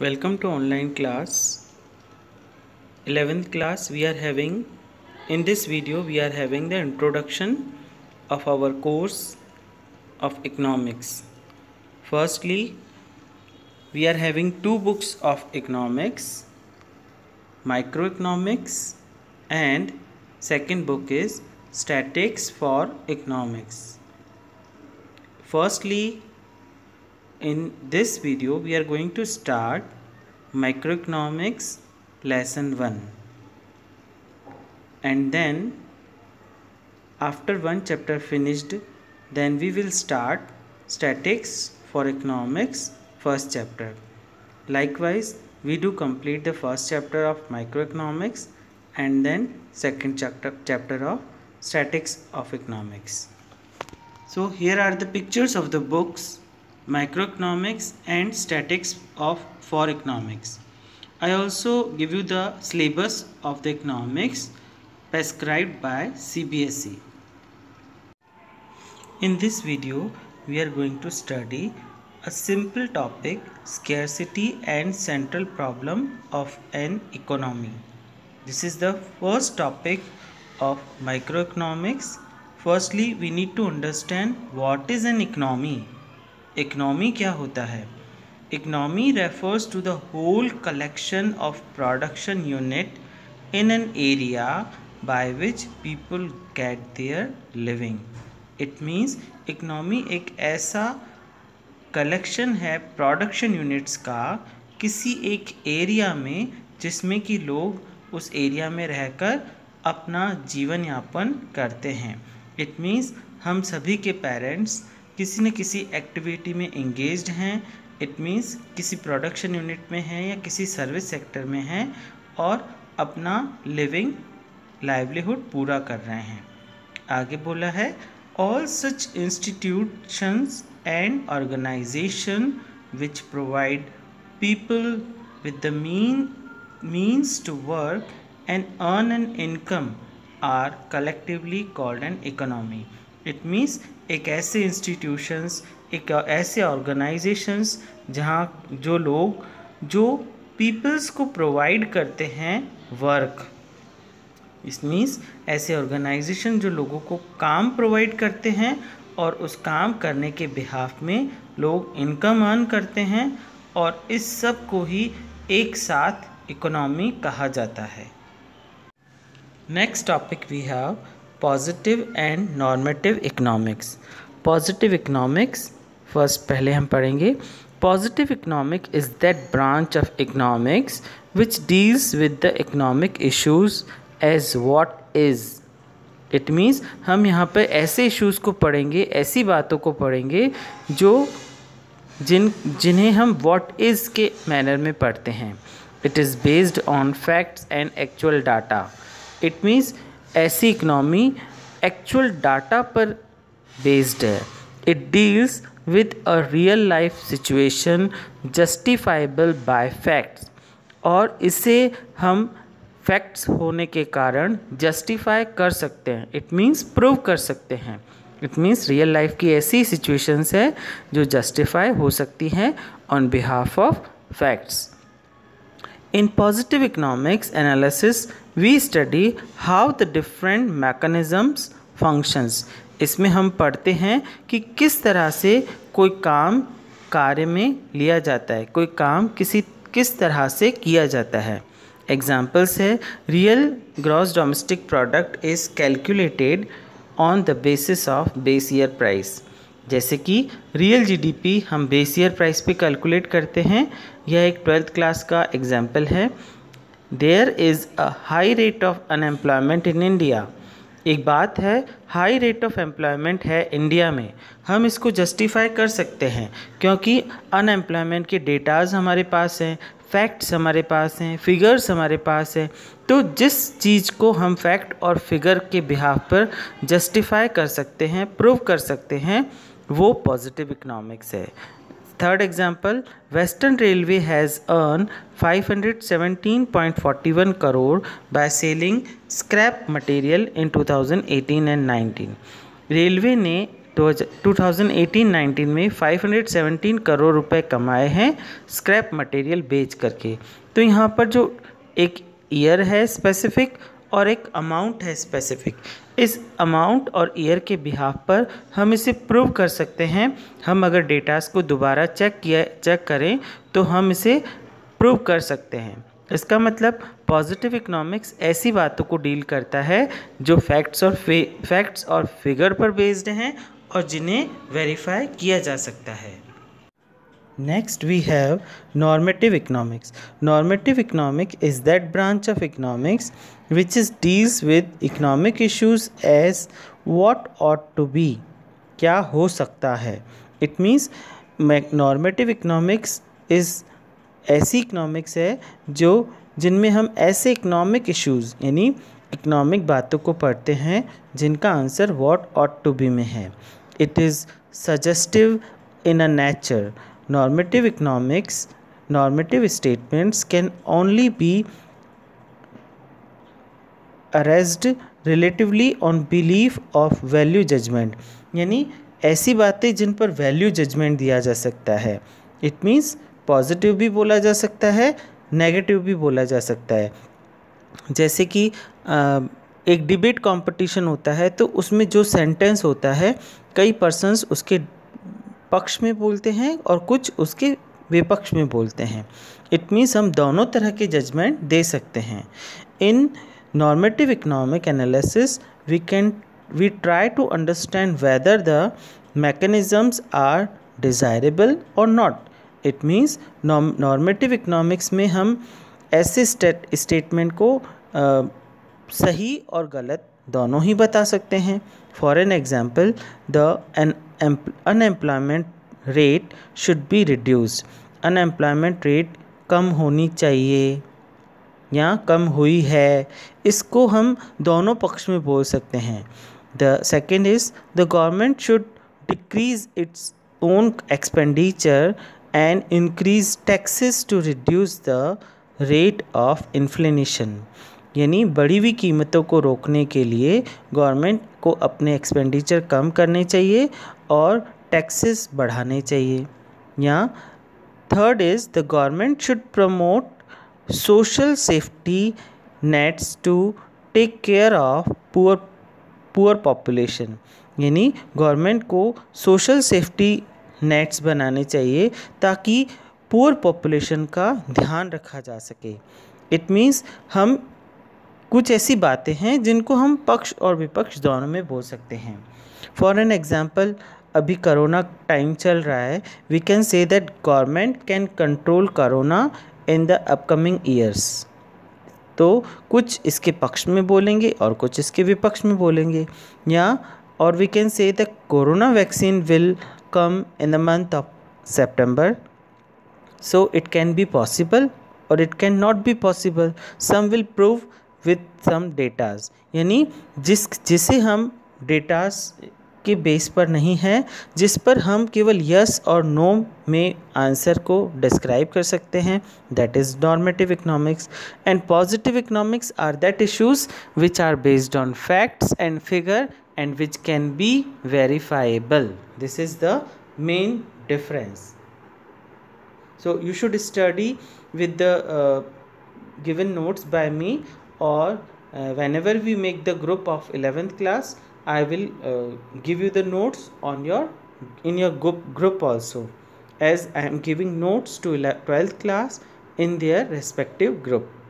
Welcome to online class. 11th class we are having in this video we are having the introduction of our course of economics. Firstly we are having two books of economics microeconomics and second book is statics for economics. Firstly in this video we are going to start microeconomics lesson 1 and then after one chapter finished then we will start statics for economics first chapter. Likewise we do complete the first chapter of microeconomics and then second chapter chapter of statics of economics. So here are the pictures of the books microeconomics and statics of for economics. I also give you the syllabus of the economics prescribed by CBSE. In this video, we are going to study a simple topic scarcity and central problem of an economy. This is the first topic of microeconomics. Firstly, we need to understand what is an economy economy क्या होता है? Economy refers to the whole collection of production unit in an area by which people get their living it means economy एक ऐसा collection है production units का, किसी एक area में जिसमें कि लोग उस एरिया में रहकर अपना जीवन यापन करते हैं। इट मीन्स हम सभी के पेरेंट्स किसी न किसी एक्टिविटी में इंगेज हैं इट मीन्स किसी प्रोडक्शन यूनिट में हैं या किसी सर्विस सेक्टर में हैं और अपना लिविंग लाइवलीहुड पूरा कर रहे हैं। आगे बोला है all such institutions and organisation which provide people with the mean means to work and earn an income are collectively called an economy it means एक ऐसे इंस्टीट्यूशंस एक ऐसे ऑर्गेनाइजेशंस जहाँ जो लोग, जो पीपल्स को प्रोवाइड करते हैं वर्क इस मीन्स ऐसे ऑर्गेनाइजेशन जो लोगों को काम प्रोवाइड करते हैं और उस काम करने के बिहाफ में लोग इनकम अर्न करते हैं और इस सबको ही एक साथ इकोनॉमी कहा जाता है। Next topic we have positive and normative economics. Positive economics, first पहले हम पढ़ेंगे। Positive economic is that branch of economics which deals with the economic issues as what is. It means हम यहाँ पर ऐसे इश्यूज़ को पढ़ेंगे, ऐसी बातों को पढ़ेंगे जो जिन, जिन्हें हम वॉट इज़ के मैनर में पढ़ते हैं। It is based on facts and actual data. It means ऐसी इकनॉमी एक्चुअल डाटा पर बेस्ड है। It deals with a real life situation justifiable by facts और इसे हम फैक्ट्स होने के कारण जस्टिफाई कर सकते हैं। इट मीन्स प्रूव कर सकते हैं। इट मीन्स रियल लाइफ की ऐसी सिचुएशंस है जो जस्टिफाई हो सकती हैं on behalf of facts In positive economics analysis, we study how the different mechanisms functions. इसमें हम पढ़ते हैं कि किस तरह से कोई काम कार्य में लिया जाता है कोई काम किसी किस तरह से किया जाता है एग्जाम्पल्स है real gross domestic product is calculated on the basis of base year price जैसे कि रियल जीडीपी हम बेस ईयर प्राइस पे कैलकुलेट करते हैं। यह एक ट्वेल्थ क्लास का एग्ज़ाम्पल है। There is a high rate of unemployment in India एक बात है हाई रेट ऑफ़ एम्प्लॉयमेंट है इंडिया में। हम इसको जस्टिफाई कर सकते हैं, क्योंकि अनएम्प्लॉयमेंट के डेटाज हमारे पास हैं फैक्ट्स हमारे पास हैं फिगर्स हमारे पास हैं। तो जिस चीज़ को हम फैक्ट और फिगर के बिहाफ पर जस्टिफाई कर सकते हैं प्रूव कर सकते हैं वो पॉजिटिव इकोनॉमिक्स है। Third example western railway has earn 517.41 crore by selling scrap material in 2018 and 19 railway ने 2018-19 में 517 करोड़ रुपए कमाए हैं स्क्रैप मटेरियल बेच करके। तो यहाँ पर जो एक ईयर है स्पेसिफिक और एक अमाउंट है स्पेसिफिक इस अमाउंट और ईयर के बिहाफ पर हम इसे प्रूव कर सकते हैं। हम अगर डेटास को दोबारा चेक किया चेक करें तो हम इसे प्रूव कर सकते हैं। इसका मतलब पॉजिटिव इकोनॉमिक्स ऐसी बातों को डील करता है जो फैक्ट्स और फैक्ट्स और फिगर पर बेस्ड हैं और जिन्हें वेरीफाई किया जा सकता है। Next we have normative economics normative economic is that branch of economics which is deals with economic issues as what ought to be क्या हो सकता है? It means normative economics is ऐसी इकोनॉमिक्स है जो जिनमें हम ऐसे इकोनॉमिक इशूज यानी इकोनॉमिक बातों को पढ़ते हैं जिनका answer what ought to be में है। It is suggestive in a nature normative economics, normative statements can only be arrest relatively on belief of value judgment. यानी ऐसी बातें जिन पर वैल्यू जजमेंट दिया जा सकता है। इट मीन्स पॉजिटिव भी बोला जा सकता है नेगेटिव भी बोला जा सकता है। जैसे कि एक डिबेट कंपटीशन होता है तो उसमें जो सेंटेंस होता है, कई पर्सन्स उसके पक्ष में बोलते हैं और कुछ उसके विपक्ष में बोलते हैं। इट मीन्स हम दोनों तरह के जजमेंट दे सकते हैं। In normative economic analysis we can we try to understand whether the mechanisms are desirable और not it means normative economics में हम ऐसे स्टेटमेंट को आ, सही और गलत दोनों ही बता सकते हैं। For an example the an unemployment rate should be reduce unemployment rate कम होनी चाहिए। या कम हुई है। इसको हम दोनों पक्ष में बोल सकते हैं। The second is the government should decrease its own expenditure and increase taxes to reduce the rate of inflation यानी बढ़ी हुई कीमतों को रोकने के लिए गवर्नमेंट को अपने एक्सपेंडिचर कम करने चाहिए और टैक्सेस बढ़ाने चाहिए। या third is the government should promote social safety nets to take care of poor poor population यानी गवर्नमेंट को सोशल सेफ्टी नेट्स बनाने चाहिए ताकि पुअर पॉपुलेशन का ध्यान रखा जा सके। इट मीन्स हम कुछ ऐसी बातें हैं जिनको हम पक्ष और विपक्ष दोनों में बोल सकते हैं। फॉर एन एग्ज़ाम्पल अभी करोना टाइम चल रहा है। We can say that government can control corona in the upcoming years तो कुछ इसके पक्ष में बोलेंगे और कुछ इसके विपक्ष में बोलेंगे। या, और we can say the corona vaccine will come in the month of September so it can be possible और it can not be possible some will prove with some datas यानी जिस जिसे हम डेटास के बेस पर नहीं है जिस पर हम केवल यस और नो में आंसर को डिस्क्राइब कर सकते हैं that is normative economics and positive economics are that issues which are based on facts and figure and which can be verifiable this is the main difference you should study with the uh, given notes by me or uh, whenever we make the group of 11th class i will uh, give you the notes on your in your group group also as i am giving notes to 12th class in their respective group